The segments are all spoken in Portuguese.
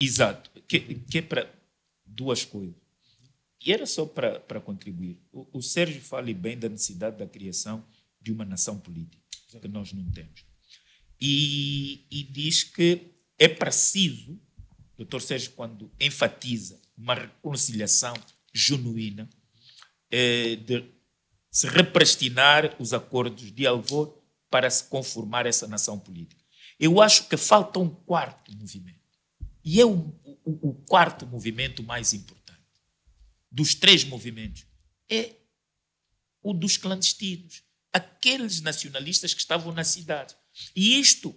Exato. Que, que é para duas coisas. E era só para contribuir. O, o Sérgio fala bem da necessidade da criação de uma nação política, que nós não temos. E, e diz que é preciso, o doutor Sérgio, quando enfatiza uma reconciliação genuína, é, de se repristinar os acordos de Alvor para se conformar essa nação política. Eu acho que falta um quarto movimento. E é o, o, o quarto movimento mais importante dos três movimentos. É o dos clandestinos, aqueles nacionalistas que estavam na cidade. E isto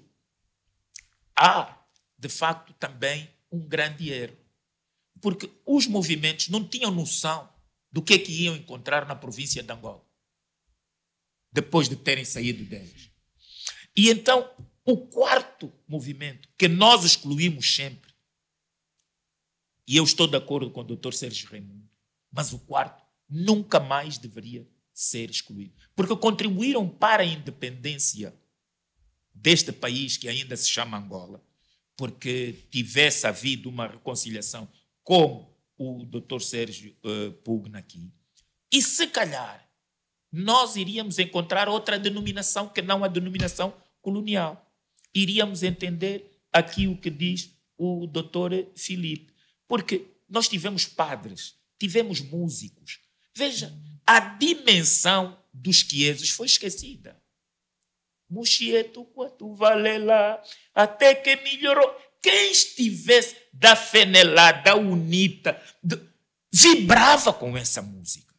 há, de facto, também um grande erro. Porque os movimentos não tinham noção do que, é que iam encontrar na província de Angola, depois de terem saído deles. E então, o quarto movimento, que nós excluímos sempre, e eu estou de acordo com o doutor Sérgio Raimundo, mas o quarto nunca mais deveria ser excluído. Porque contribuíram para a independência deste país que ainda se chama Angola, porque tivesse havido uma reconciliação como o doutor Sérgio uh, pugna aqui. E se calhar nós iríamos encontrar outra denominação que não a denominação colonial. Iríamos entender aqui o que diz o doutor Filipe. Porque nós tivemos padres tivemos músicos. Veja, a dimensão dos quiesos foi esquecida. Muxieto, quanto vale lá, até que melhorou. Quem estivesse da Fenelá, da Unita, vibrava com essa música.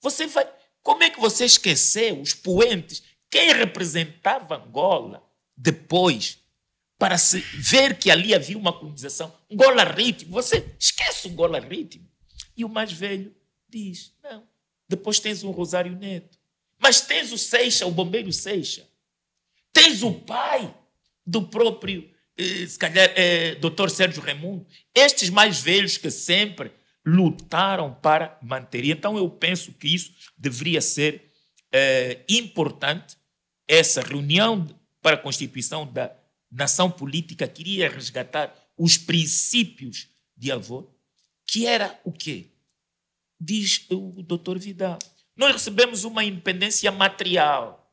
Você vai. Como é que você esqueceu os poentes? Quem representava Angola depois, para se ver que ali havia uma colonização? Angola ritmo. Você esquece o Angola ritmo. E o mais velho diz: Não. Depois tens o Rosário Neto. Mas tens o Seixa, o bombeiro Seixa. Tens o pai do próprio, eh, se calhar, eh, doutor Sérgio Raimundo. Estes mais velhos que sempre lutaram para manter. E então eu penso que isso deveria ser eh, importante. Essa reunião para a constituição da nação política queria resgatar os princípios de avô que era o quê? Diz o doutor Vidal. Nós recebemos uma independência material,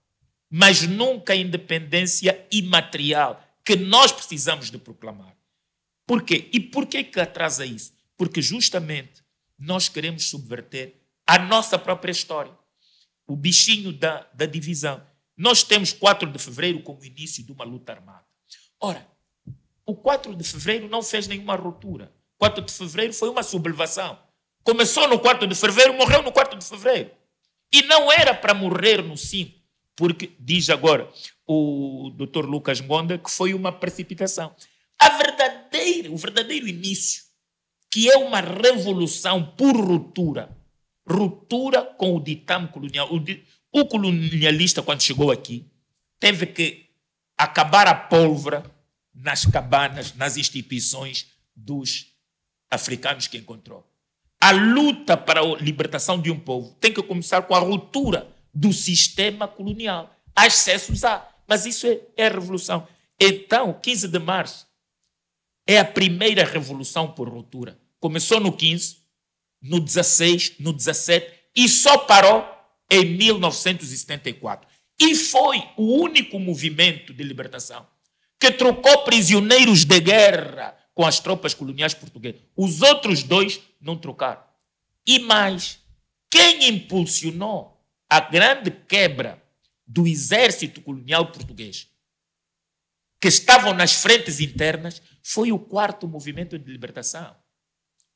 mas nunca a independência imaterial que nós precisamos de proclamar. Por quê? E por que, que atrasa isso? Porque justamente nós queremos subverter a nossa própria história. O bichinho da, da divisão. Nós temos 4 de fevereiro como início de uma luta armada. Ora, o 4 de fevereiro não fez nenhuma ruptura. 4 de fevereiro foi uma sublevação. Começou no 4 de fevereiro, morreu no 4 de fevereiro. E não era para morrer no 5, porque diz agora o Dr. Lucas Gonda que foi uma precipitação. A verdadeira, o verdadeiro início, que é uma revolução por ruptura, ruptura com o ditame colonial. O, colonialista, quando chegou aqui, teve que acabar a pólvora nas cabanas, nas instituições dos africanos que encontrou. A luta para a libertação de um povo tem que começar com a ruptura do sistema colonial. Há excessos, há, mas isso é, é a revolução. Então, 15 de março é a primeira revolução por ruptura. Começou no 15, no 16, no 17 e só parou em 1974. E foi o único movimento de libertação que trocou prisioneiros de guerra com as tropas coloniais portuguesas. Os outros dois não trocaram. E mais, quem impulsionou a grande quebra do exército colonial português, que estavam nas frentes internas, foi o quarto movimento de libertação.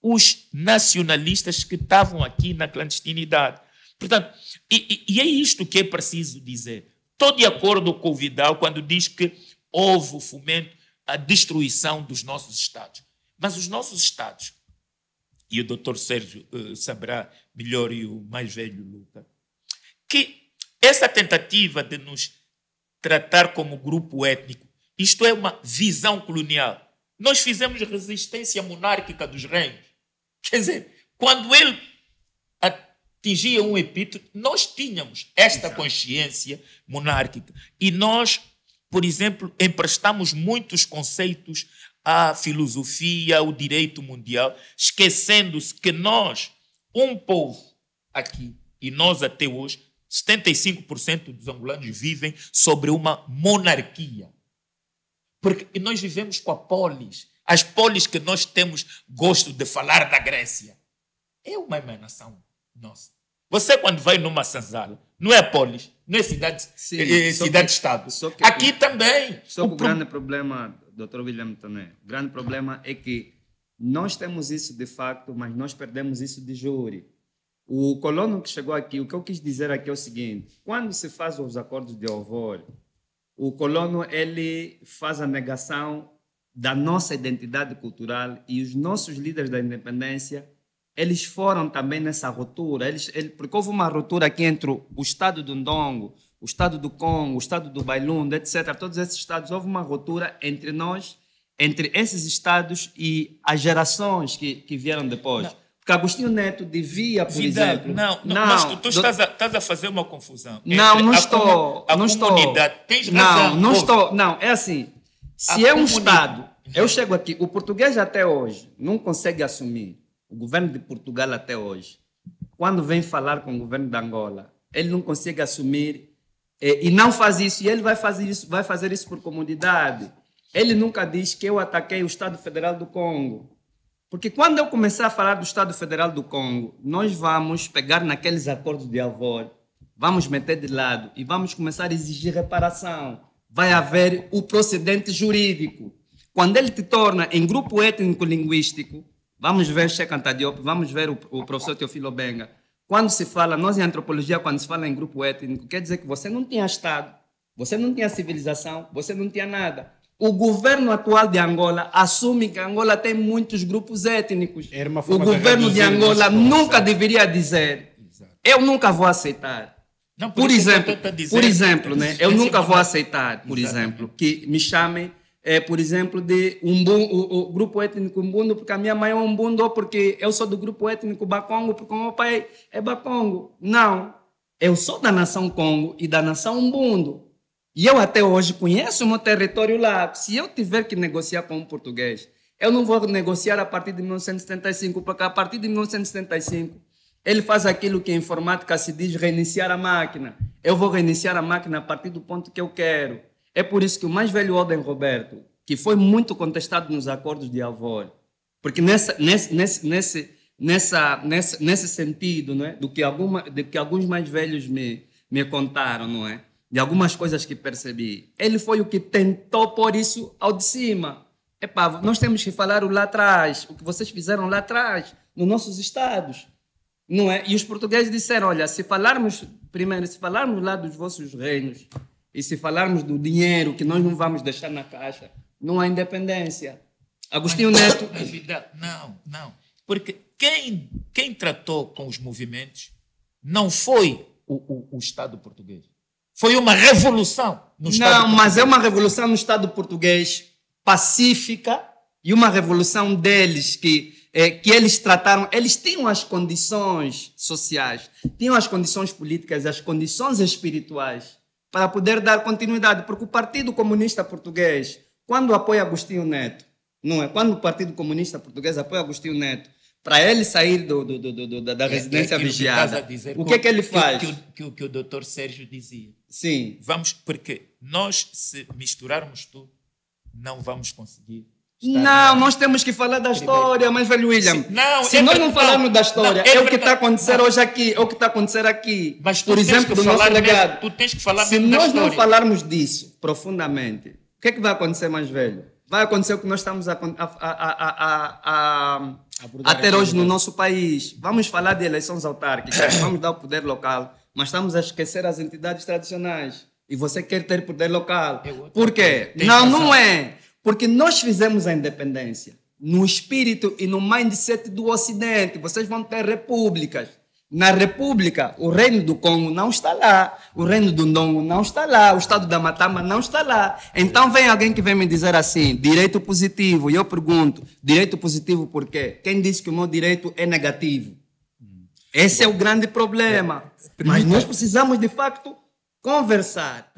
Os nacionalistas que estavam aqui na clandestinidade. Portanto, e, e, é isto que é preciso dizer. Estou de acordo com o Vidal quando diz que houve o fomento a destruição dos nossos Estados. Mas os nossos Estados, e o doutor Sérgio uh, saberá melhor e o mais velho Luca, que essa tentativa de nos tratar como grupo étnico, isto é uma visão colonial. Nós fizemos resistência monárquica dos reinos. Quer dizer, quando ele atingia um epíteto, nós tínhamos esta consciência monárquica. E nós por exemplo, emprestamos muitos conceitos à filosofia, ao direito mundial, esquecendo-se que nós, um povo aqui, e nós até hoje, 75% dos angolanos vivem sobre uma monarquia. Porque nós vivemos com a polis. As polis que nós temos gosto de falar da Grécia. É uma emanação nossa. Você, quando vai numa senzala, não é polis, não é cidade, é, só cidade-estado. que- Aqui também. Só que O o pro- grande problema, Dr. William Toné, o grande problema é que nós temos isso de facto, mas nós perdemos isso de júri. O colono que chegou aqui, o que eu quis dizer aqui é o seguinte: quando se faz os acordos de Alvor, o colono ele faz a negação da nossa identidade cultural e os nossos líderes da independência eles foram também nessa ruptura. Eles, ele, porque houve uma ruptura aqui entre o Estado do Ndongo, o Estado do Congo, o Estado do Bailunda, etc. Todos esses estados, houve uma ruptura entre nós, entre esses estados e as gerações que, que vieram depois. Não. Porque Agostinho Neto devia, por Vidal, exemplo... não, não, mas tu, tu estás, a, estás a fazer uma confusão. Não, não a estou. comu- A não estou. comunidade. Tens não, razão. não ouve. estou. Não, é assim. Se A é um Estado, eu chego aqui, o português até hoje não consegue assumir, o governo de Portugal até hoje, quando vem falar com o governo de Angola, ele não consegue assumir eh, e não faz isso, e ele vai fazer isso, vai fazer isso por comodidade. Ele nunca diz que eu ataquei o Estado Federal do Congo. Porque quando eu começar a falar do Estado Federal do Congo, nós vamos pegar naqueles acordos de Alvor, vamos meter de lado e vamos começar a exigir reparação. Vai haver o procedente jurídico. Quando ele te torna em grupo étnico-linguístico, vamos ver Sheikh Anta Diop, vamos ver o, o professor Teofilo Benga. Quando se fala, nós em antropologia, quando se fala em grupo étnico, quer dizer que você não tinha Estado, você não tinha civilização, você não tinha nada. O governo atual de Angola assume que Angola tem muitos grupos étnicos. Era uma O de governo de Angola nunca deveria dizer. Exato. Eu nunca vou aceitar. Não, Por eu exemplo, dizer, por exemplo, né? Eu nunca vou momento- aceitar, por Exatamente. exemplo, que me chamem, é, por exemplo, de umbu, o, o grupo étnico Umbundo, porque a minha mãe é Umbundo, porque eu sou do grupo étnico Bakongo, porque o meu pai é Bakongo. Não. Eu sou da nação Congo e da nação Umbundo. E eu até hoje conheço o meu território lá. Se eu tiver que negociar com um português, eu não vou negociar a partir de 1975, porque a partir de 1975 ele faz aquilo que em informática se diz reiniciar a máquina. Eu vou reiniciar a máquina a partir do ponto que eu quero. É por isso que o mais velho Oden Roberto, que foi muito contestado nos acordos de Alvor, porque nessa, nesse, nesse, nesse, nessa, nesse, nesse sentido, não é? do que, alguma, que alguns mais velhos me, me contaram, não é? de algumas coisas que percebi, ele foi o que tentou pôr isso ao de cima. Epá, nós temos que falar o lá atrás, o que vocês fizeram lá atrás, nos nossos estados. Não é? E os portugueses disseram: olha, se falarmos, primeiro, se falarmos lá dos vossos reinos e se falarmos do dinheiro que nós não vamos deixar na caixa, não há independência. Agostinho Neto. Mas, Vidal, não, não. Porque quem, quem tratou com os movimentos não foi o, o, o Estado português. Foi uma revolução no Estado Não, português. mas é uma revolução no Estado português pacífica e uma revolução deles que, eh, que eles trataram. Eles tinham as condições sociais, tinham as condições políticas, as condições espirituais para poder dar continuidade, porque o Partido Comunista Português, quando apoia Agostinho Neto, não é? Quando o Partido Comunista Português apoia Agostinho Neto, para ele sair do, do, do, da, da É- é residência vigiada, dizer, o que é que ele faz? Que, o- que, o- que o doutor Sérgio dizia. Sim. Vamos, porque nós, se misturarmos tudo, não vamos conseguir. Estar Não, nós temos que falar da história, mas velho William. Sim, não, se é nós não falarmos da história, não, é é, o que está acontecendo hoje aqui, é o que está acontecendo aqui. Mas Por exemplo, do nosso falar mesmo- legado. tu tens que falar se nós não falarmos disso profundamente, o que é que vai acontecer mais velho? Vai acontecer o que nós estamos a, a, a, a, a, ter hoje no nosso país. Vamos falar de eleições autárquicas, vamos dar o poder local, mas estamos a esquecer as entidades tradicionais. E você quer ter poder local. Por quê? Não, não é. Porque nós fizemos a independência no espírito e no mindset do Ocidente. Vocês vão ter repúblicas. Na República, o reino do Congo não está lá, o reino do Ndongo não está lá, o estado da Matamba não está lá. Então vem alguém que vem me dizer assim, direito positivo. E eu pergunto, direito positivo por quê? Quem disse que o meu direito é negativo? Esse é o grande problema. Mas nós precisamos, de facto, conversar.